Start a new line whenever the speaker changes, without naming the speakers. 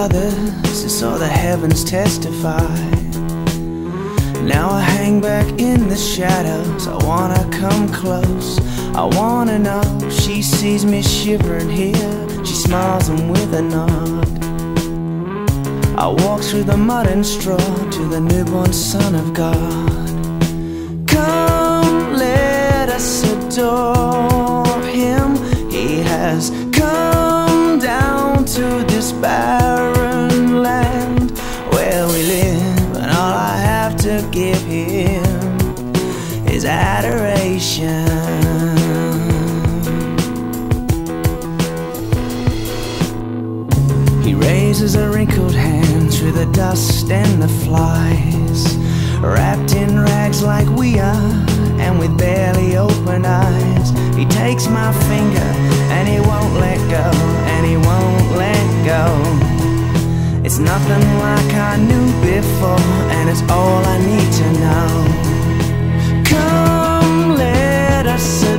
others, and so the heavens testify. Now I hang back in the shadows. I wanna come close. I wanna know she sees me shivering here. She smiles and with a nod. I walk through the mud and straw to the newborn Son of God. Come, let us adore is adoration. He raises a wrinkled hand through the dust and the flies, wrapped in rags like we are, and with barely open eyes. He takes my finger and he won't let go, and he won't let go. It's nothing like I knew before, and it's all I need to know. Let us